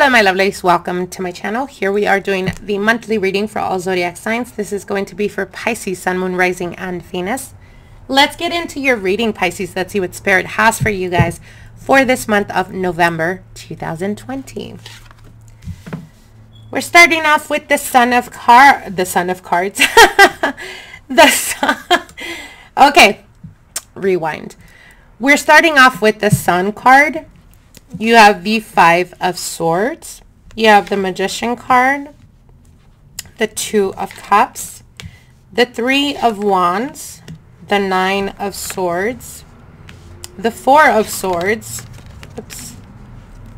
Hello my lovelies, welcome to my channel. Here we are doing the monthly reading for all zodiac signs. This is going to be for Pisces, Sun, Moon, Rising, and Venus. Let's get into your reading, Pisces. Let's see what Spirit has for you guys for this month of November 2020. We're starting off with the Sun of Car, the Sun of Cards. the Sun. okay, rewind. We're starting off with the Sun card you have the Five of Swords. You have the Magician card, the Two of Cups, the Three of Wands, the Nine of Swords, the Four of Swords, oops,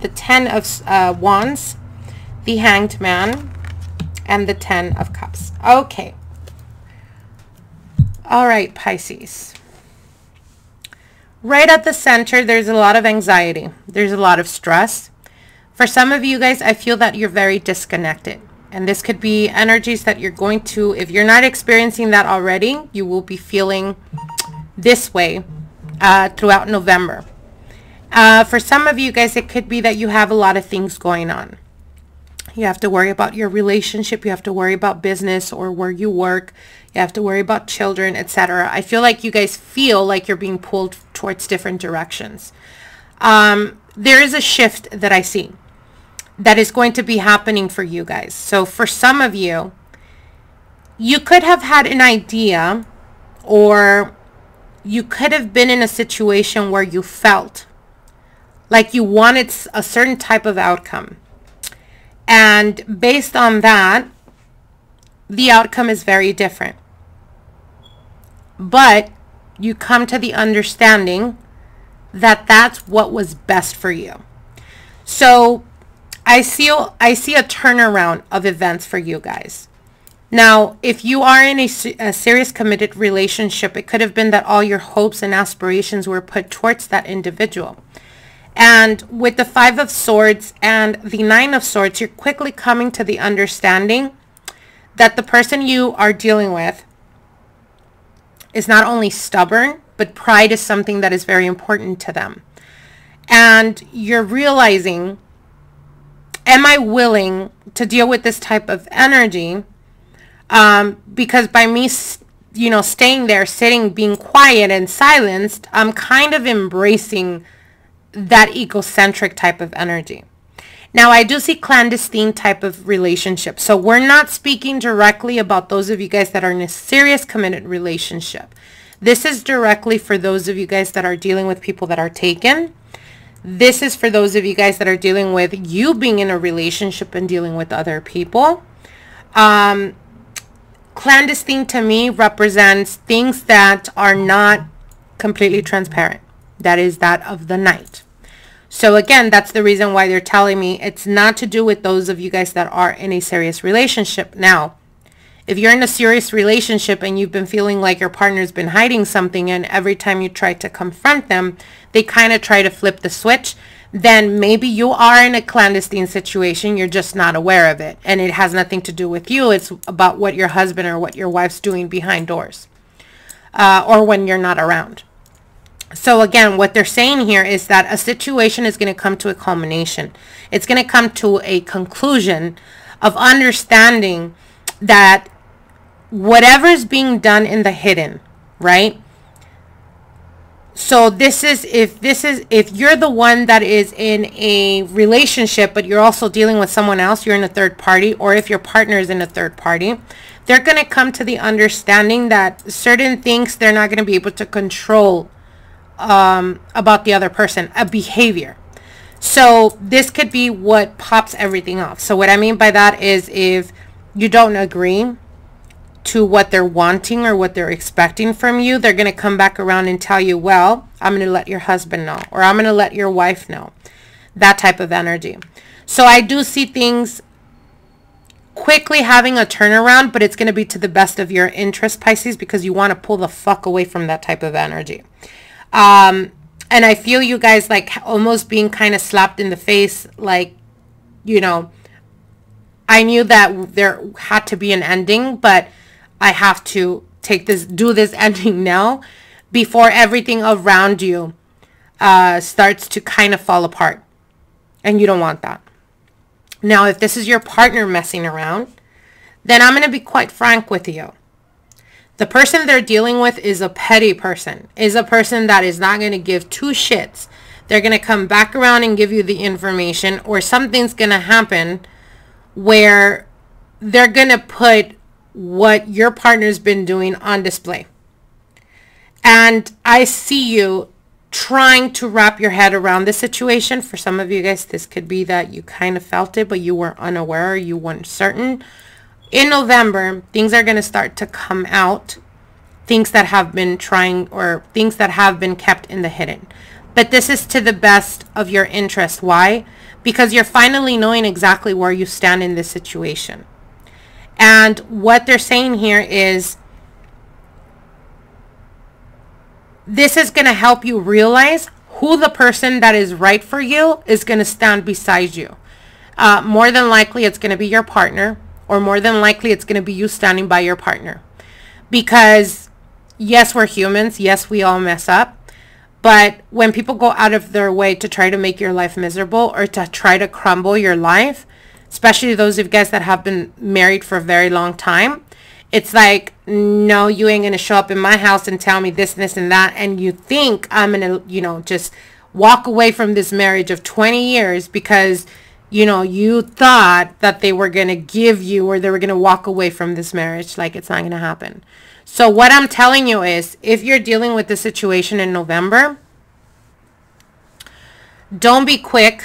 the Ten of uh, Wands, the Hanged Man, and the Ten of Cups. Okay. All right, Pisces right at the center, there's a lot of anxiety. There's a lot of stress. For some of you guys, I feel that you're very disconnected. And this could be energies that you're going to, if you're not experiencing that already, you will be feeling this way uh, throughout November. Uh, for some of you guys, it could be that you have a lot of things going on. You have to worry about your relationship. You have to worry about business or where you work. You have to worry about children, etc. I feel like you guys feel like you're being pulled towards different directions. Um, there is a shift that I see that is going to be happening for you guys. So for some of you, you could have had an idea or you could have been in a situation where you felt like you wanted a certain type of outcome and based on that, the outcome is very different. But you come to the understanding that that's what was best for you. So I see I see a turnaround of events for you guys. Now, if you are in a, a, serious committed relationship, it could have been that all your hopes and aspirations were put towards that individual. And with the Five of Swords and the Nine of Swords, you're quickly coming to the understanding that the person you are dealing with is not only stubborn, but pride is something that is very important to them. And you're realizing, am I willing to deal with this type of energy? Um, because by me, you know, staying there, sitting, being quiet and silenced, I'm kind of embracing that egocentric type of energy. Now, I do see clandestine type of relationship. So we're not speaking directly about those of you guys that are in a serious committed relationship. This is directly for those of you guys that are dealing with people that are taken. This is for those of you guys that are dealing with you being in a relationship and dealing with other people. Um, clandestine to me represents things that are not completely transparent that is that of the night. So again, that's the reason why they're telling me it's not to do with those of you guys that are in a serious relationship. Now, if you're in a serious relationship and you've been feeling like your partner's been hiding something and every time you try to confront them, they kind of try to flip the switch, then maybe you are in a clandestine situation. You're just not aware of it. And it has nothing to do with you. It's about what your husband or what your wife's doing behind doors uh, or when you're not around. So again, what they're saying here is that a situation is going to come to a culmination. It's going to come to a conclusion of understanding that whatever is being done in the hidden, right? So this is if this is if you're the one that is in a relationship but you're also dealing with someone else, you're in a third party or if your partner is in a third party, they're going to come to the understanding that certain things they're not going to be able to control um, about the other person, a behavior. So this could be what pops everything off. So what I mean by that is if you don't agree to what they're wanting or what they're expecting from you, they're going to come back around and tell you, well, I'm going to let your husband know or I'm going to let your wife know. That type of energy. So I do see things quickly having a turnaround, but it's going to be to the best of your interest, Pisces, because you want to pull the fuck away from that type of energy. Um, and I feel you guys like almost being kind of slapped in the face, like, you know, I knew that there had to be an ending, but I have to take this, do this ending now before everything around you uh, starts to kind of fall apart. And you don't want that. Now, if this is your partner messing around, then I'm going to be quite frank with you. The person they're dealing with is a petty person, is a person that is not going to give two shits. They're going to come back around and give you the information or something's going to happen where they're going to put what your partner's been doing on display. And I see you trying to wrap your head around the situation. For some of you guys, this could be that you kind of felt it, but you were unaware, you weren't certain. In November, things are going to start to come out. Things that have been trying or things that have been kept in the hidden. But this is to the best of your interest. Why? Because you're finally knowing exactly where you stand in this situation. And what they're saying here is this is going to help you realize who the person that is right for you is going to stand beside you. Uh, more than likely, it's going to be your partner, or more than likely, it's going to be you standing by your partner. Because, yes, we're humans. Yes, we all mess up. But when people go out of their way to try to make your life miserable or to try to crumble your life, especially those of you guys that have been married for a very long time, it's like, no, you ain't going to show up in my house and tell me this, this, and that. And you think I'm going to, you know, just walk away from this marriage of 20 years because, you know, you thought that they were going to give you or they were going to walk away from this marriage. Like, it's not going to happen. So what I'm telling you is, if you're dealing with the situation in November, don't be quick.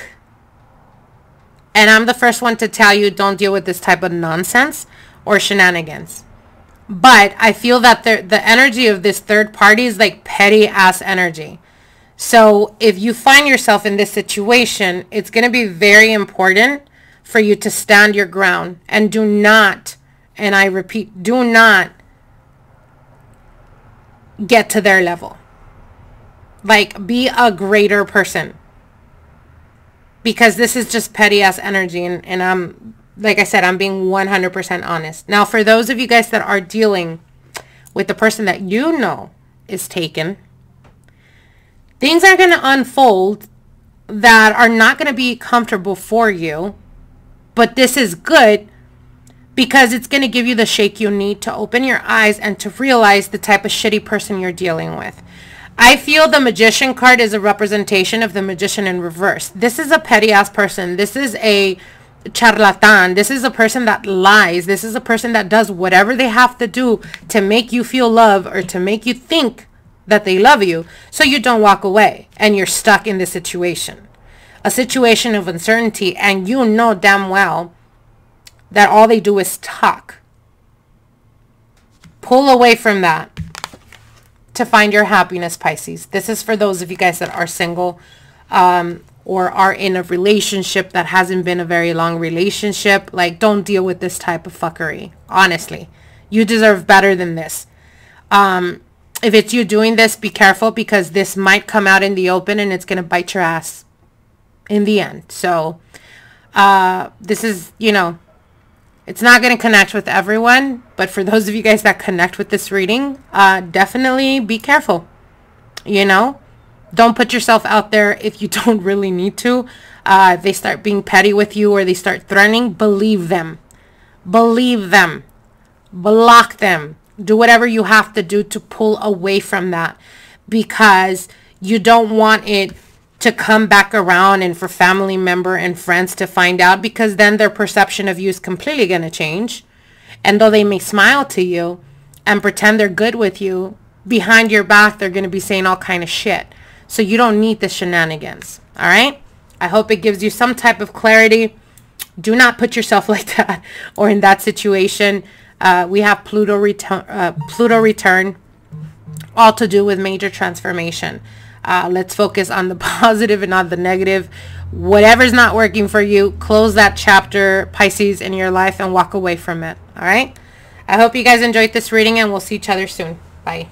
And I'm the first one to tell you, don't deal with this type of nonsense or shenanigans. But I feel that the, the energy of this third party is like petty ass energy. So if you find yourself in this situation, it's going to be very important for you to stand your ground and do not, and I repeat, do not get to their level. Like be a greater person. Because this is just petty ass energy and, and I'm like I said, I'm being 100% honest. Now, for those of you guys that are dealing with the person that you know is taken, things are going to unfold that are not going to be comfortable for you. But this is good because it's going to give you the shake you need to open your eyes and to realize the type of shitty person you're dealing with. I feel the magician card is a representation of the magician in reverse. This is a petty ass person. This is a charlatan. This is a person that lies. This is a person that does whatever they have to do to make you feel love or to make you think that they love you so you don't walk away and you're stuck in this situation. A situation of uncertainty and you know damn well that all they do is talk. Pull away from that to find your happiness, Pisces. This is for those of you guys that are single. Um, or are in a relationship that hasn't been a very long relationship, like don't deal with this type of fuckery. Honestly, you deserve better than this. Um, if it's you doing this, be careful because this might come out in the open and it's going to bite your ass in the end. So, uh, this is, you know, it's not going to connect with everyone, but for those of you guys that connect with this reading, uh, definitely be careful. You know, don't put yourself out there if you don't really need to. Uh, they start being petty with you or they start threatening, believe them. Believe them. Block them. Do whatever you have to do to pull away from that because you don't want it to come back around and for family member and friends to find out because then their perception of you is completely going to change. And though they may smile to you and pretend they're good with you, behind your back, they're going to be saying all kind of shit. So you don't need the shenanigans. All right. I hope it gives you some type of clarity. Do not put yourself like that or in that situation. Uh, we have Pluto return, uh, Pluto return, all to do with major transformation. Uh, let's focus on the positive and not the negative. Whatever's not working for you, close that chapter, Pisces, in your life and walk away from it. All right. I hope you guys enjoyed this reading and we'll see each other soon. Bye.